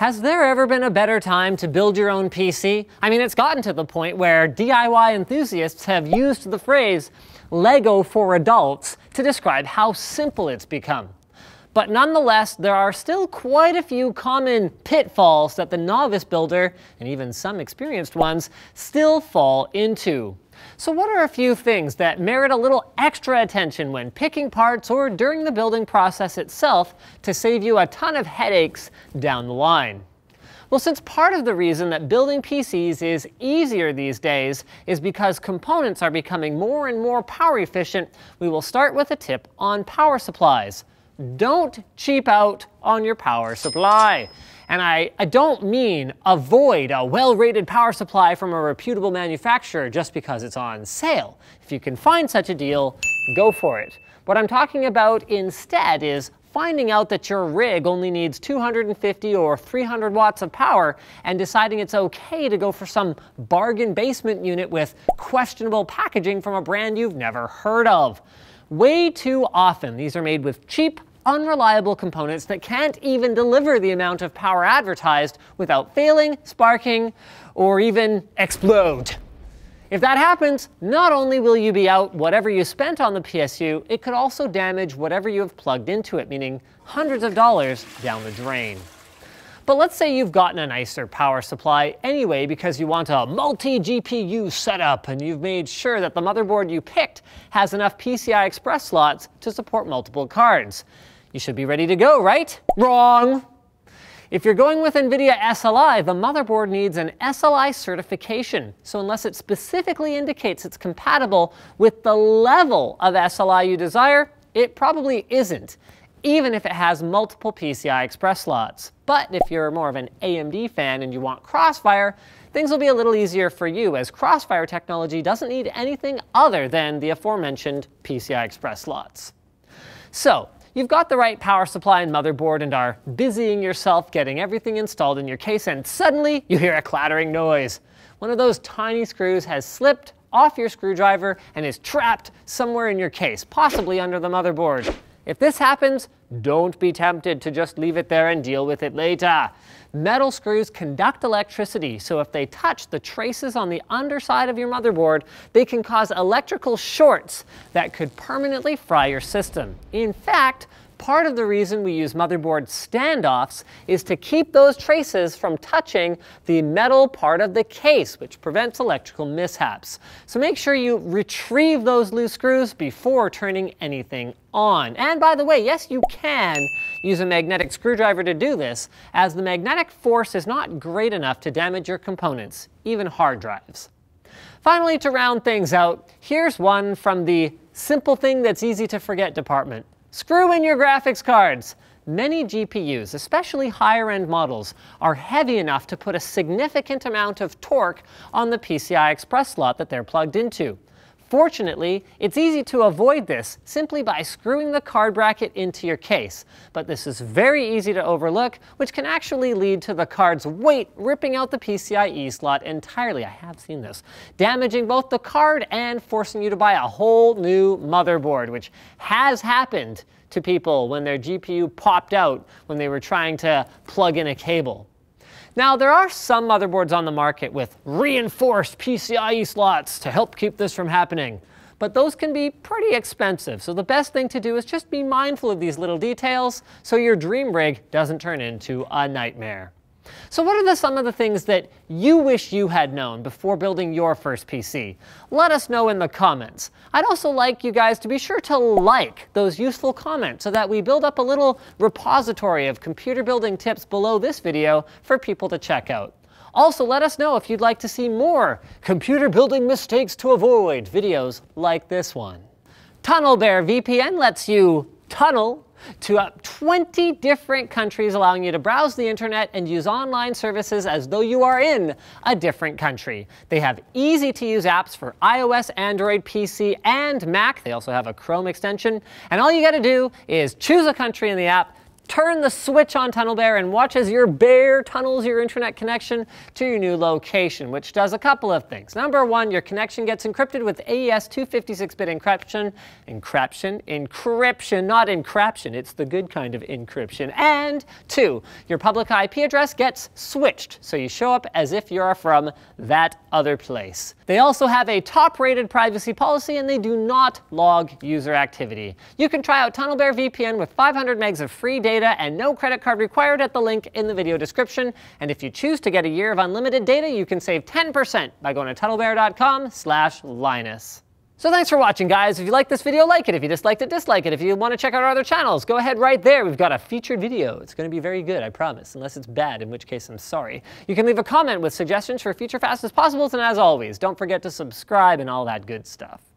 Has there ever been a better time to build your own PC? I mean, it's gotten to the point where DIY enthusiasts have used the phrase Lego for adults to describe how simple it's become. But nonetheless, there are still quite a few common pitfalls that the novice builder, and even some experienced ones, still fall into. So what are a few things that merit a little extra attention when picking parts or during the building process itself to save you a ton of headaches down the line? Well, since part of the reason that building PCs is easier these days is because components are becoming more and more power efficient, we will start with a tip on power supplies. Don't cheap out on your power supply. And I, I don't mean avoid a well-rated power supply from a reputable manufacturer just because it's on sale. If you can find such a deal, go for it. What I'm talking about instead is finding out that your rig only needs 250 or 300 watts of power and deciding it's okay to go for some bargain basement unit with questionable packaging from a brand you've never heard of. Way too often, these are made with cheap, unreliable components that can't even deliver the amount of power advertised without failing, sparking, or even explode. If that happens, not only will you be out whatever you spent on the PSU, it could also damage whatever you have plugged into it, meaning hundreds of dollars down the drain. But let's say you've gotten a nicer power supply anyway because you want a multi-GPU setup and you've made sure that the motherboard you picked has enough PCI Express slots to support multiple cards. You should be ready to go, right? Wrong! If you're going with NVIDIA SLI, the motherboard needs an SLI certification. So unless it specifically indicates it's compatible with the level of SLI you desire, it probably isn't, even if it has multiple PCI Express slots. But if you're more of an AMD fan and you want Crossfire, things will be a little easier for you as Crossfire technology doesn't need anything other than the aforementioned PCI Express slots. So You've got the right power supply and motherboard and are busying yourself getting everything installed in your case and suddenly you hear a clattering noise. One of those tiny screws has slipped off your screwdriver and is trapped somewhere in your case, possibly under the motherboard. If this happens, don't be tempted to just leave it there and deal with it later. Metal screws conduct electricity, so if they touch the traces on the underside of your motherboard, they can cause electrical shorts that could permanently fry your system. In fact, part of the reason we use motherboard standoffs is to keep those traces from touching the metal part of the case, which prevents electrical mishaps. So make sure you retrieve those loose screws before turning anything on. And by the way, yes, you can use a magnetic screwdriver to do this, as the magnetic force is not great enough to damage your components, even hard drives. Finally, to round things out, here's one from the simple thing that's easy to forget department. Screw in your graphics cards. Many GPUs, especially higher end models, are heavy enough to put a significant amount of torque on the PCI Express slot that they're plugged into. Fortunately, it's easy to avoid this simply by screwing the card bracket into your case, but this is very easy to overlook, which can actually lead to the card's weight ripping out the PCIe slot entirely. I have seen this, damaging both the card and forcing you to buy a whole new motherboard, which has happened to people when their GPU popped out when they were trying to plug in a cable. Now, there are some motherboards on the market with reinforced PCIe slots to help keep this from happening, but those can be pretty expensive. So the best thing to do is just be mindful of these little details so your dream rig doesn't turn into a nightmare. So what are the, some of the things that you wish you had known before building your first PC? Let us know in the comments. I'd also like you guys to be sure to like those useful comments so that we build up a little repository of computer building tips below this video for people to check out. Also, let us know if you'd like to see more computer building mistakes to avoid videos like this one. TunnelBear VPN lets you tunnel to uh, 20 different countries, allowing you to browse the internet and use online services as though you are in a different country. They have easy to use apps for iOS, Android, PC, and Mac. They also have a Chrome extension. And all you got to do is choose a country in the app, turn the switch on TunnelBear and watch as your bear tunnels your internet connection to your new location, which does a couple of things. Number one, your connection gets encrypted with AES 256-bit encryption. Encryption, encryption, not encryption. It's the good kind of encryption. And two, your public IP address gets switched, so you show up as if you're from that other place. They also have a top-rated privacy policy and they do not log user activity. You can try out TunnelBear VPN with 500 megs of free data and no credit card required at the link in the video description. And if you choose to get a year of unlimited data, you can save 10% by going to tunnelbear.com slash Linus. So thanks for watching, guys. If you liked this video, like it. If you disliked it, dislike it. If you want to check out our other channels, go ahead right there. We've got a featured video. It's going to be very good, I promise, unless it's bad, in which case I'm sorry. You can leave a comment with suggestions for future Fast as Possibles, and as always, don't forget to subscribe and all that good stuff.